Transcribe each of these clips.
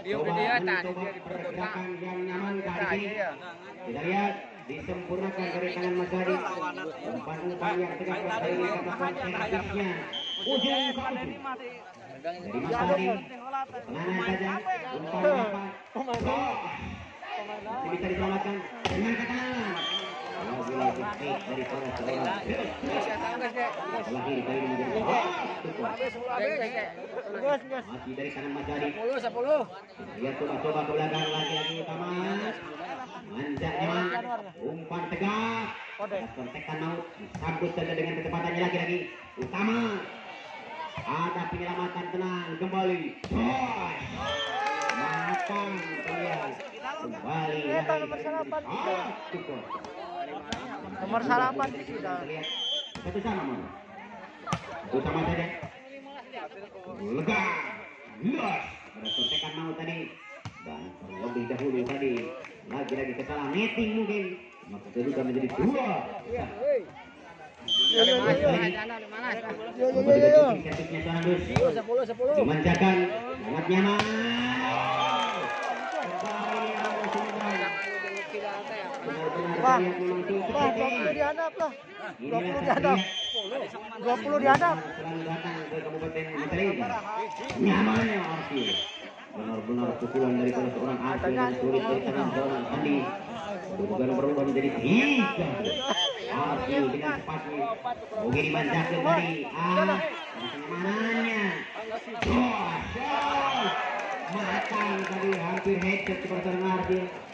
Dia udah dia tadi yang nyaman. Kita lihat disempurnakan dari tangan Mas Gadi. Umpan-umpan yang dari kemampuan servisnya. Ujung ujung. Dari Mas Gadi. Penganan saja. Umpan umpan. Oh. Masih bisa diselamatkan dengan ke fake dari para seorang. Lagi kali ini menjadi. Cukup. Masih dari kanan Mas Gadi. 10 10. Lihat coba-coba ke belakang lagi-lagi utama. Manjaknya umpan tegak. Kontekan maut disambut saja dengan kecepatannya lagi-lagi utama. Ada penyelamatan tenang kembali. Kembali. Nomor salapan. Salapan sih kita. Terlihat satu sama mana? Utama saja. Lega. Los. Ada kontekan maut tadi. Dan terlebih dahulu tadi lagi-lagi kesalahan netting mungkin. Maka kedudukan menjadi dua. Yo yo yo yo. Yo yo yo yo yo. Servisnya seorang dus. 10 10. Dimanjakan. Sangat nyaman. Kembali yang sudah. Benar-benar Wah. Wah, penting. 20 dihadap lah. Inilah 20 saya dihadap. lihat 20 dihadap. Nyamannya. Benar-benar pukulan daripada seorang Arfil yang sulit dari tangan seorang Andi. Bukan berubah menjadi tiga. Arfil dengan cepatnya. Oke dimanjakan. Ah, kenyamanannya. Josh, Josh. Matang tadi hampir headset kepada seorang.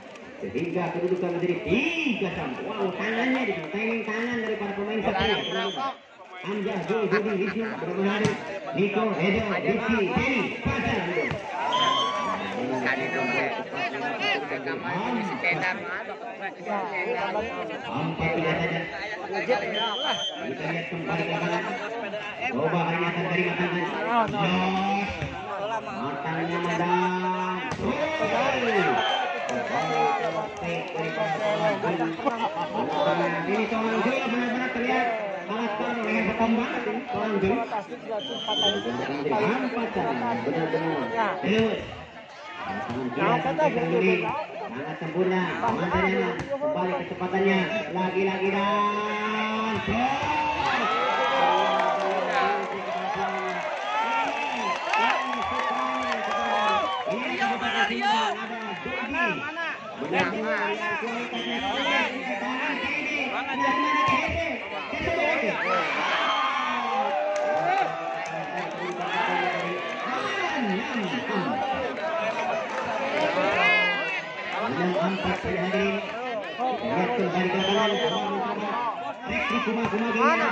Sehingga kedudukan menjadi tiga sama. Wow, tangannya di tangan daripada pemain Satria. Hamzah, Jul, Juli, Wisnu, benar-benar Niko, Edo, Rizky, Kenny, Empat pilihan saja. Kita lihat kembali ke lapangan. Coba hanya akan dari matangnya. Josh. Matangnya madang. Oh. Ini seorang Jul benar-benar terlihat sangat petang banget ini seorang benar-benar. Terus. Tangan sampai kiri. Sangat sempurna. Mantannya kembali kecepatannya. Lagi-lagi dan. Enam empat pada hari ini. Lihat kembali ke lapangan. Rekri kuma kuma gini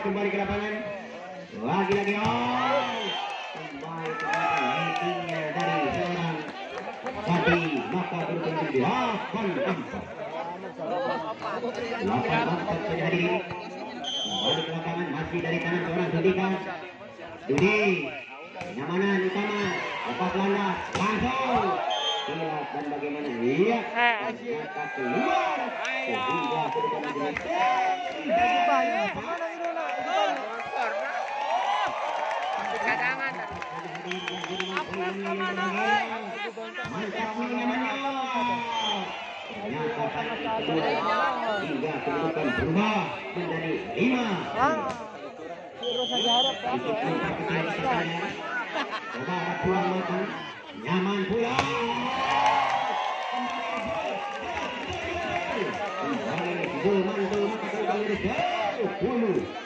kembali ke lapangan. Lagi-lagi oh. Delapan empat. Delapan empat masih dari tangan seorang Dudika. Dudi. Kenyamanan utama. Lepas landas. Langsung. Lihat bagaimana. Lihat. Ternyata keluar. Sehingga kedudukan menjadi. Ke mana? Cadangan. Mantap nyamannya. Kedua hingga kedudukan berubah lima. Ah. Saja ya. Nyaman pula. Kembali gol mantul maka kembali jauh.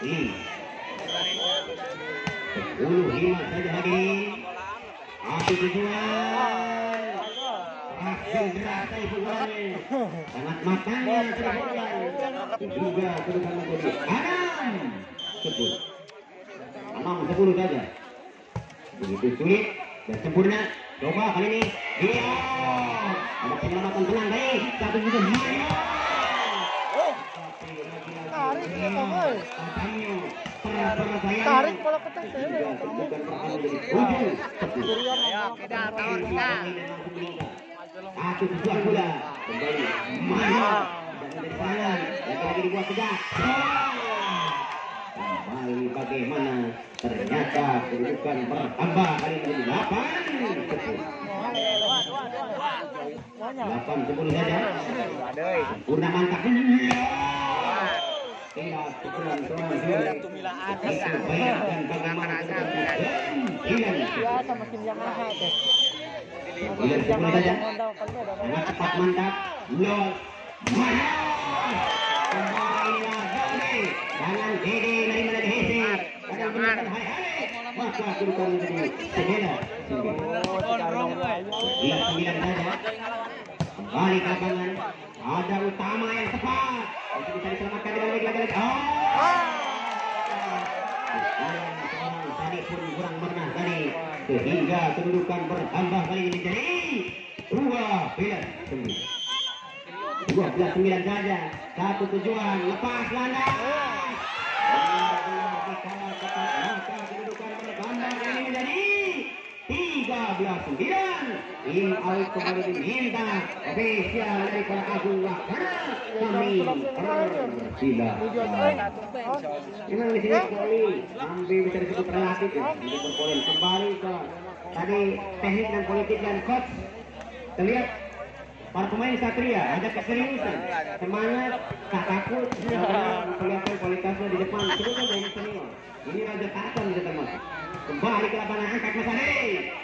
Sangat matangnya. Juga. Sepuluh. Saja. begitu sulit dan sempurna coba kali ini dia ada penyelamatan tenang kali satu juga Mario Tarik dia kamu. Tarik ketek saya. Durian Satu tujuan bola kembali. Lagi-lagi dibuat tegak. Kembali bagaimana? Ternyata kedudukan bertambah kali menjadi delapan. Delapan sepuluh saja. Purna mantap. Tidak sekurang seorang itu banyak dan bagaimana? Ilan Biasa makin yang sepuluh aha saja ada. Mantap dari mana benar sembilan Iya sembilan saja Kembali ke lapangan Ada utama yang tepat Itu bisa diselamatkan dengan baik lagi lagi Oh pun kurang pernah kali sehingga kedudukan bertambah kali ini jadi dua belas dua belas sembilan saja. Satu tujuan. Lepas landas. Kedudukan bertambah kali ini jadi 15 in out kembali diminta spesial dari para agung wahana kami bersila memang di sini poli hampir bisa disebut relatif ya. Kembali ke tadi teknik dan politik dan coach. Terlihat para pemain Satria ada keseriusan. Semangat tak takut. Kelihatan kualitasnya di depan. Sebutnya dari senior ini ada kata di teman kembali ke lapangan angkat Mas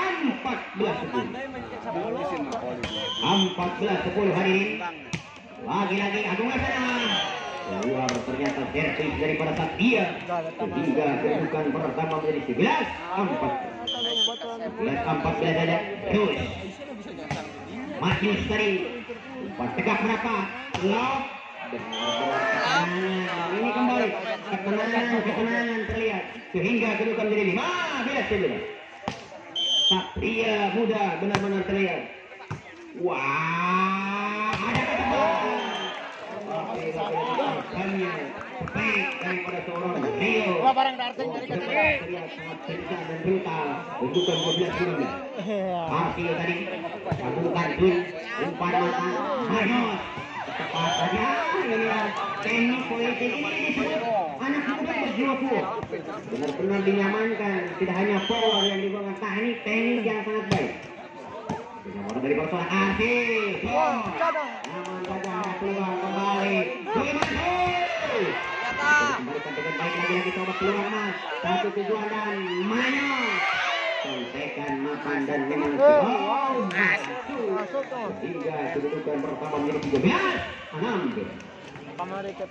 14 10 14 10 hari. Lagi-lagi Agung Laksana keluar ternyata servis daripada Satria sehingga kedudukan bertambah menjadi 11 4 11 14 saja terus. Matius tadi umpan tegak kenapa lock ini kembali. Ketenangan ketenangan terlihat. Sehingga kedudukan menjadi lima belas sembilan Satria muda benar-benar terlihat wah ada daripada seorang Rio. Wah, barang darting dari sangat kencang dan brutal. Kedudukan 12 19 Hasil tadi. Umpan inilah teknik politik ini anak muda kuat benar-benar dinyamankan tidak hanya power yang dibawa teknik teknik yang sangat baik nomor dari persoalan cadang. Aman saja ada peluang kembali masuk Kembalikan dengan baik lagi-lagi coba peluang mas Satu tujuan dan Mayos Contekan mapan dan. Masuk. Tuh. Hingga kedudukan pertama menjadi 13 6 Kamari ke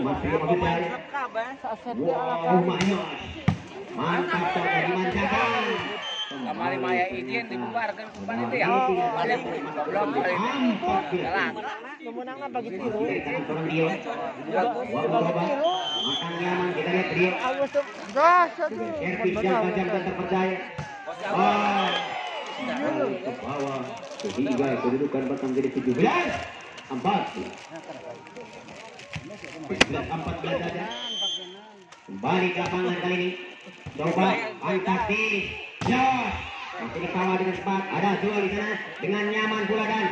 Masih Wow Mayos Mantap saja dimanjakan Kamari Maya izin dibubarkan itu ya. Balik belum balik. Jalan. Kemenangan bagi tiru. Dari kanan seorang Dio Wow coba Makan nyaman kita lihat Dio Awas tuh. Gas satu. Servis yang tajam dan terpercaya. Oh, ke bawah sehingga kedudukan Batam jadi 17 14 14 saja. Kembali ke lapangan kali ini. Coba fantastis. Jos. Masih dikawal dengan cepat. Ada Zul di sana dengan nyaman pula dan.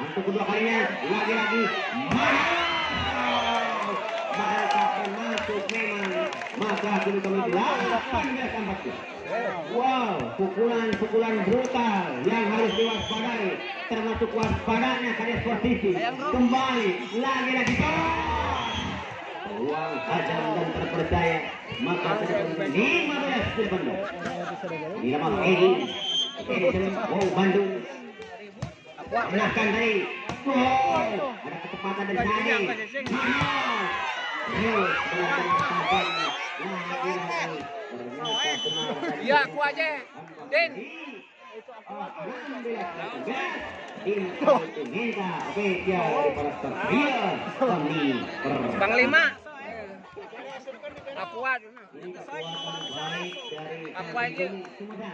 Untuk kedua kalinya lagi-lagi Mahal. Dan memang. Maka kedudukan menjadi 18 14. Wow, pukulan-pukulan brutal yang harus diwaspadai, termasuk waspadanya Kades Posisi. Kembali, lagi-lagi. Peluang tajam dan terpercaya, maka kedudukan 15 18. Di lemah Edi, wow Bandung belakang tadi. Wow, ada kecepatan dari benar tadi. Iya, aku aja. Din. Oke, dia daripada Satria Kami Bang Lima. Aku aja. Apa aja? Ya.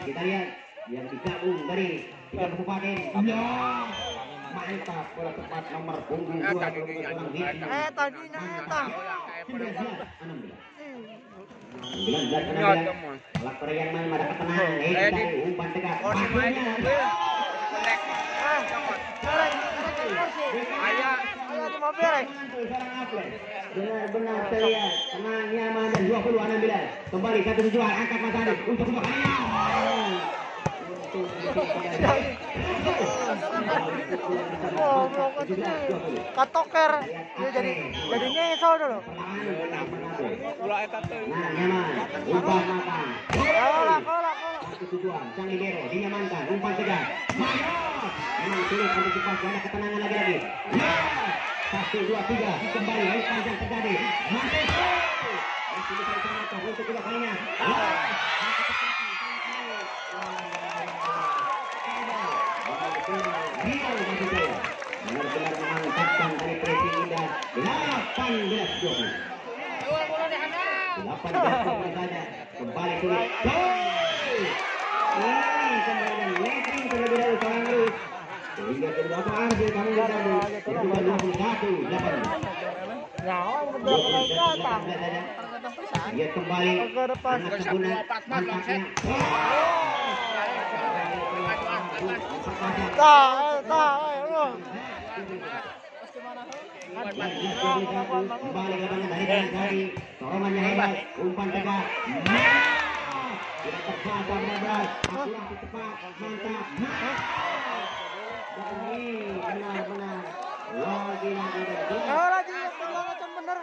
Kita lihat yang digabung dari tiga kabupaten. Ya, mantap bola tepat nomor punggung Ah, dua. Eh, tadi na eta. 19 16. 19 Nyot 16. semua. Lakor yang mana ada ketenangan. Eh, Eh, di- umpan tegak. Main. Eh, eh. Benar-benar terlihat tenang, nyaman dan 20 16. Kembali satu tujuan angkat Mas Adi untuk. Untuk Oh, mau. Katoker. Dia jadi jadi nyeso dulu. Ulah eta teh. Nah, nyaman. Umpan matang. Kola, kola, kola. Satu tujuan, sang libero dinyamankan, umpan tegar. Mayos. Memang sulit untuk cepat, ada ketenangan lagi-lagi. Ya. Satu, dua, tiga, kembali, umpan yang terjadi. Masih Masih bisa diselamatkan untuk kedua kalinya. Ya. Rio masih jauh. Benar-benar memantapkan dari pressing indah. 18 20. Dua bola di handap. Delapan belas. Kembali sulit. Gol! Ini kemudian terlebih dahulu seorang terus. Sehingga kedua hasil kamu bertemu. Kedua dua puluh satu delapan. Kata. Dia kembali. Eh, tah, eh, lu. Kembali ke tangan dari tadi. Dorongannya hebat. Umpan tegak. Tidak tepat benar-benar. Akurasi cepat. Mantap. Ini benar-benar. Lagi-lagi Eh, lagi peluang macam bener.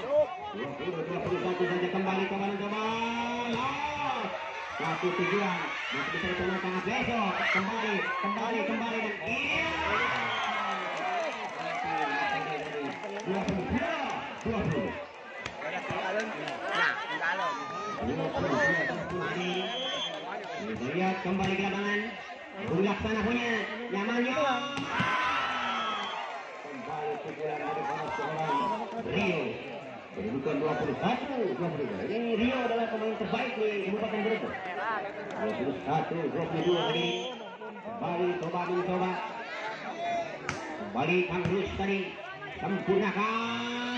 Dua puluh satu saja kembali kembali kembali. Satu tujuan masih bisa ditemukan besok. Kembali kembali kembali dan iya. Dua puluh kembali. Lihat kembali ke lapangan. Bulak sana punya nyamannya. Kembali pukulan dari para seorang Rio. Kedudukan 21, 22. Ini Rio adalah pemain terbaik di Kabupaten Brebes. 21, 22 tadi. Kembali coba mencoba. Kembali Kang Rus tadi. Sempurnakan.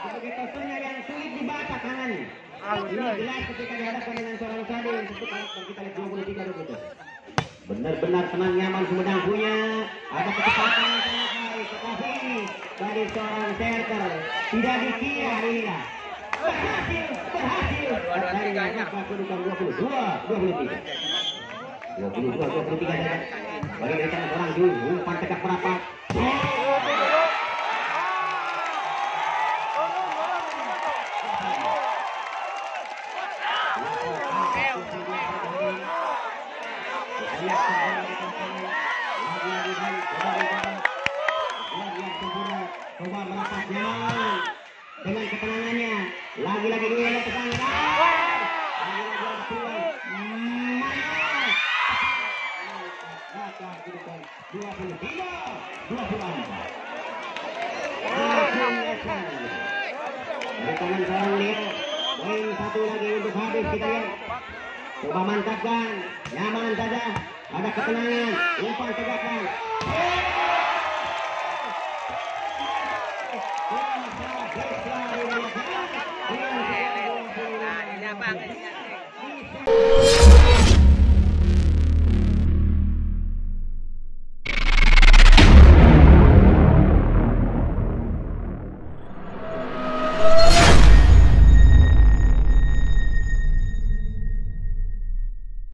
Sebagai yang sulit dibaca kanan. Ini jelas ketika dihadapkan dengan seorang Sadi dan kita lihat 23 begitu. Benar-benar tenang nyaman Sumedang punya. Ada kecepatan yang sangat baik. Tetapi dari seorang serter tidak dikira inilah. Berhasil, berhasil. Dari maka kedudukan 22, 23. 22, 23 saja. Bagi dari seorang Jul, umpan tegak merapat. Lagi-lagi dua yang tekangan. Lagi-lagi ada peluang. Manas. Maka kedudukan 23, 24. Dari tangan seorang Leo. Poin satu lagi untuk habis kita lihat. Coba mantapkan. Nyaman saja. Ada ketenangan. Umpan tegakkan.